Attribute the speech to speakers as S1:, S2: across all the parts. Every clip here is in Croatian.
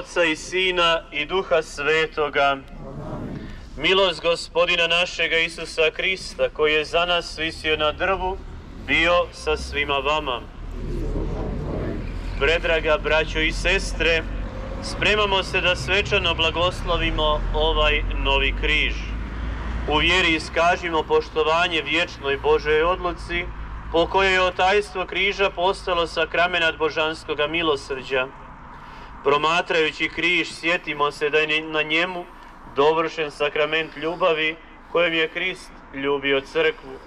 S1: Oca i Sina i Duha Svetoga, milost gospodina našega Isusa Krista, koji je za nas visio na drvu, bio sa svima vama. Predraga braćo i sestre, spremamo se da svečano blagoslovimo ovaj novi križ. U vjeri iskažimo poštovanje vječnoj Božoj odluci, po kojoj je otajstvo križa postalo sakramenat božanskoga milosrđa. Promatrajući križ, sjetimo se da je na njemu dovršen sakrament ljubavi kojem je Krist ljubio crkvu.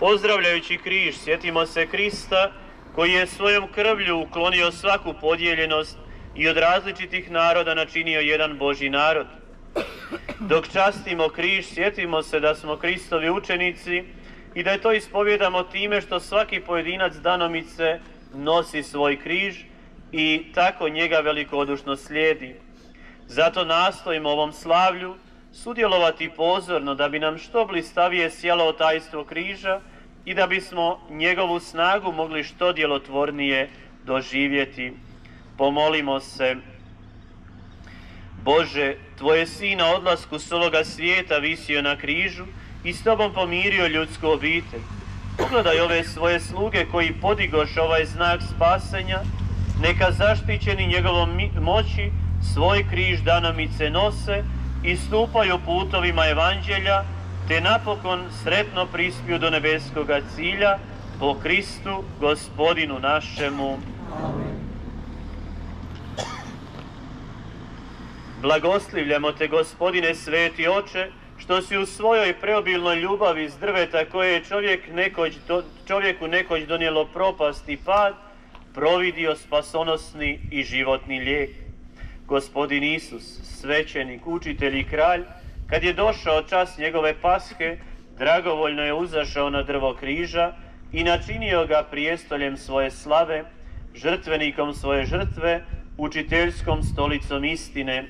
S1: Pozdravljajući križ, sjetimo se Krista koji je svojom krvlju uklonio svaku podijeljenost i od različitih naroda načinio jedan Boži narod. Dok častimo križ, sjetimo se da smo Kristovi učenici i da je to ispovjedamo time što svaki pojedinac danomice nosi svoj križ i tako njega velikodušno slijedi. Zato nastojimo ovom slavlju sudjelovati pozorno da bi nam što blistavije sjelo tajstvo križa i da bismo njegovu snagu mogli što djelotvornije doživjeti. Pomolimo se. Bože, Tvoje sina odlasku s ovoga svijeta visio na križu i s Tobom pomirio ljudsku obitelj. Pogledaj ove svoje sluge koji podigoš ovaj znak spasenja, neka zaštićeni njegovom moći svoj križ danamice nose i stupaju putovima evanđelja, te napokon sretno prispiju do nebeskoga cilja po Kristu, gospodinu našemu. Blagoslivljamo te, gospodine sveti oče, što si u svojoj preobilnoj ljubavi iz drveta koje je čovjek nekoć, čovjeku nekoć donijelo propast i pad, providio spasonosni i životni lijek. Gospodin Isus, svećenik, učitelj i kralj, kad je došao čas njegove paske, dragovoljno je uzašao na drvo križa i načinio ga prijestoljem svoje slave, žrtvenikom svoje žrtve, učiteljskom stolicom istine.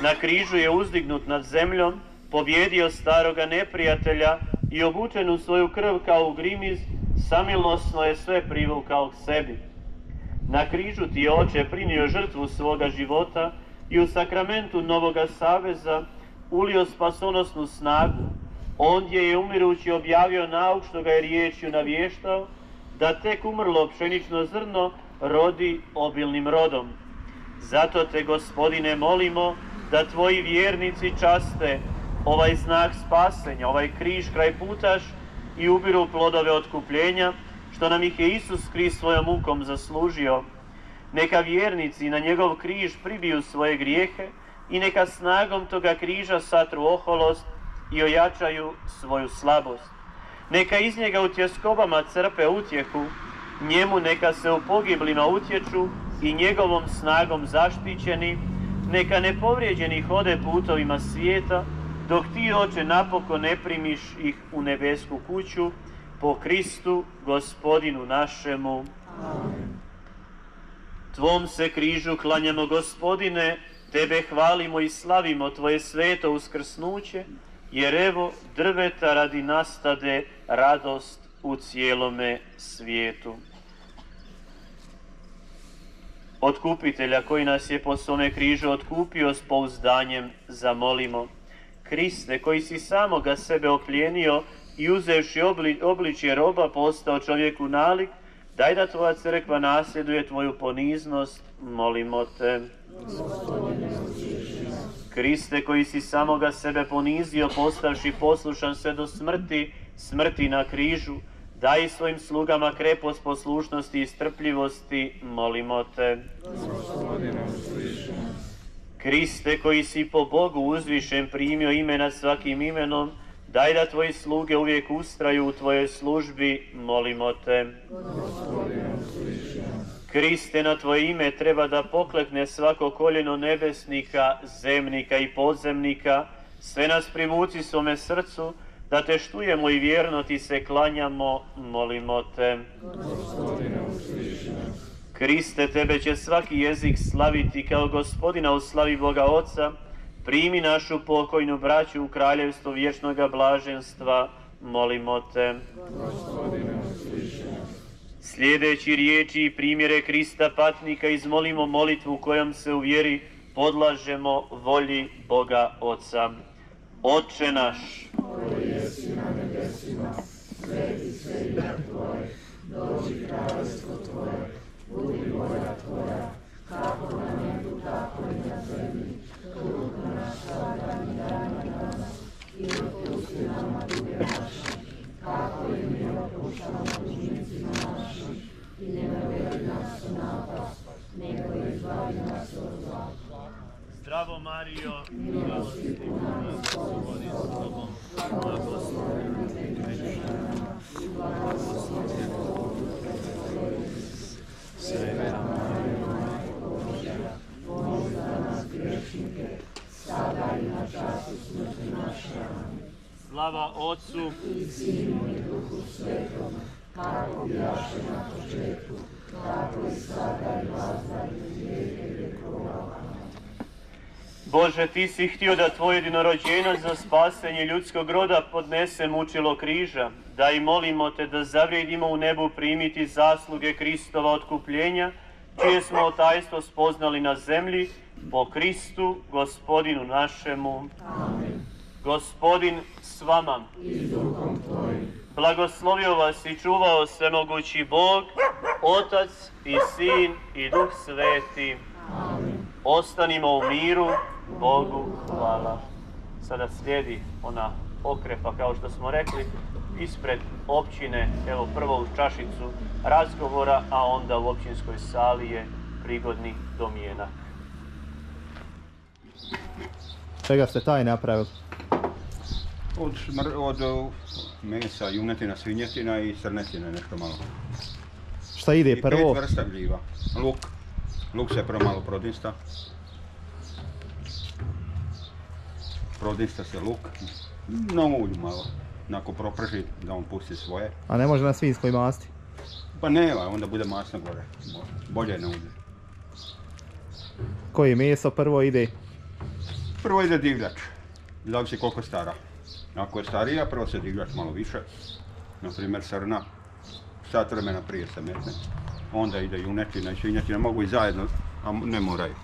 S1: Na križu je uzdignut nad zemljom, pobjedio staroga neprijatelja i obučen u svoju krv kao u grimiz, samilnosno je sve privukao k sebi. Na križu ti je oče primio žrtvu svoga života i u sakramentu novoga saveza ulio spasonosnu snagu. Ondje je umirući objavio nauk što ga je riječju navještao, da tek umrlo pšenično zrno rodi obilnim rodom. Zato te, gospodine, molimo da tvoji vjernici časte ovaj znak spasenja, ovaj križ kraj putaš i ubiru plodove otkupljenja, što nam ih je Isus Krist svojom mukom zaslužio. Neka vjernici na njegov križ pribiju svoje grijehe i neka snagom toga križa satru oholost i ojačaju svoju slabost. Neka iz njega u tjeskobama crpe utjehu, njemu neka se u pogiblima utječu i njegovom snagom zaštićeni, neka nepovrijeđeni hode putovima svijeta, dok ti, oče, napokon ne primiš ih u nebesku kuću, po Kristu, gospodinu našemu. Tvom se križu klanjamo, gospodine, tebe hvalimo i slavimo tvoje sveto uskrsnuće, jer evo drveta radi nastade radost u cijelome svijetu. Otkupitelja koji nas je po svome križu otkupio s pouzdanjem zamolimo. Kriste koji si samoga sebe oplijenio i uzevši obličje roba postao čovjeku nalik, daj da tvoja crkva nasljeduje tvoju poniznost, molimo te. Kriste koji si samoga sebe ponizio postavši poslušan sve do smrti, smrti na križu, daj svojim slugama krepost poslušnosti i strpljivosti, molimo te. Kriste koji si po Bogu uzvišen primio ime nad svakim imenom, Daj da tvoji sluge uvijek ustraju u tvojoj službi, molimo te. Kriste, na tvoje ime treba da poklekne svako koljeno nebesnika, zemnika i podzemnika, sve nas privuci svome srcu, da te štujemo i vjerno ti se klanjamo, molimo te. Kriste, tebe će svaki jezik slaviti kao gospodina u slavi Boga Oca, Primi našu pokojnu braću u kraljevstvo vječnoga blaženstva, molimo te. Slijedeći riječi i primjere Krista patnika izmolimo molitvu kojom se u vjeri podlažemo volji Boga Oca. Oče naš, Zdravo Amen. Slava Otcu i Sinu i Duhu Svetom, kako bijaše na početku, tako i sada i vazda i vijeke vjekova. Bože, Ti si htio da Tvoj jedinorođenac za spasenje ljudskog roda podnese mučilo križa, da i molimo Te da zavrijedimo u nebu primiti zasluge Kristova otkupljenja, čije smo tajstvo spoznali na zemlji, po Kristu, gospodinu našemu. Amen. Gospodin s vama. I duhom Tvojim. Blagoslovio vas i čuvao svemogući Bog, Otac i Sin i Duh Sveti. Amen. Ostanimo u miru, Bogu hvala. Sada slijedi ona okrepa, kao što smo rekli, ispred općine, evo prvo u čašicu razgovora, a onda u općinskoj sali je prigodni domjenak.
S2: Čega ste taj napravili?
S3: Od, šmr, od uh, mesa, junetina, svinjetina i srnetina nešto malo.
S2: Šta ide
S3: I
S2: prvo?
S3: pet vrsta gljiva. Luk. Luk se prvo malo prodinsta. Prodinsta se luk. Na ulju malo. Nakon proprži da on pusti svoje.
S2: A ne može na svinskoj masti?
S3: Pa nema, onda bude masno gore. Bolje je na ulju.
S2: Koji meso prvo ide?
S3: Prvo ide divljač. Zavisi koliko je stara. Ako je starija, prvo se divljač malo više. Naprimjer srna. Sat vremena prije se metne. Onda ide junetina i svinjetina. Mogu i zajedno, a ne moraju.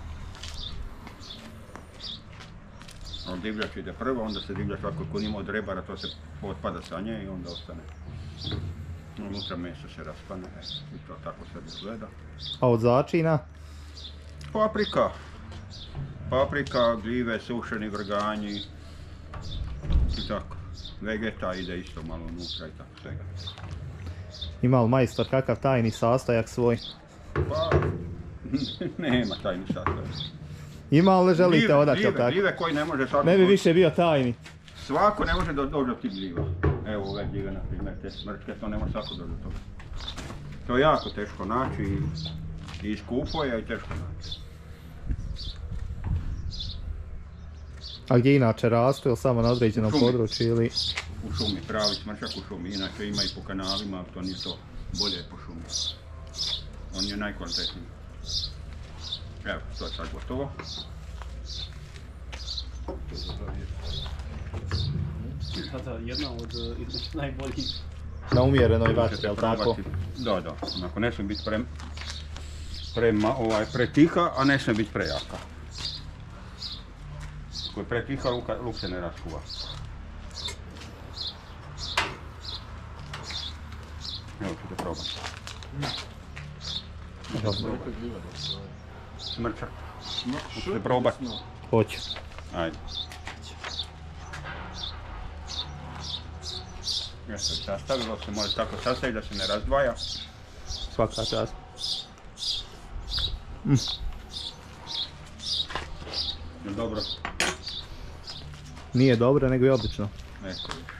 S3: Ali divljač ide prvo, onda se divljač ovako ko nima od rebara, to se otpada sa nje i onda ostane. Unutra meso se raspane e, i to tako se izgleda.
S2: A od začina?
S3: Paprika. Paprika, gljive, sušeni vrganji i tako. Vegeta ide isto malo unutra i tako svega.
S2: Ima li majstor kakav tajni sastojak svoj?
S3: Pa, nema tajni sastojak.
S2: Ima li ne želite odati, jel tako?
S3: gljive koji ne može svako...
S2: Ne bi više bio tajni.
S3: Svako ne može do- doći do tih gljiva. Evo ove gljive, na primjer, te smrčke, to ne može svako doći do toga. To je jako teško naći i, i skupo je i teško naći.
S2: A gdje inače rastu ili samo na određenom području ili...
S3: U šumi, pravi smrčak u šumi, inače ima i po kanalima, ali to nije to bolje je po šumi. On je najkvalitetniji. Evo, to je sad gotovo.
S4: Sada jedna od između najboljih.
S2: Na umjerenoj vatri, jel tako?
S3: Da, da, onako ne smije biti pre, prema, ovaj, pretiha, a ne smije biti prejaka. Ako je pretiha, luka, luk se ne raskuva. Evo ćete probati. Smrčak. Hoćete probati?
S2: Hoću.
S3: Ajde. Eto, sastavilo se, može tako sastaviti da se ne razdvaja.
S2: Svaka čast.
S3: Jel Dobro.
S2: Nije dobro, nego je obično.
S3: Eto, vidiš.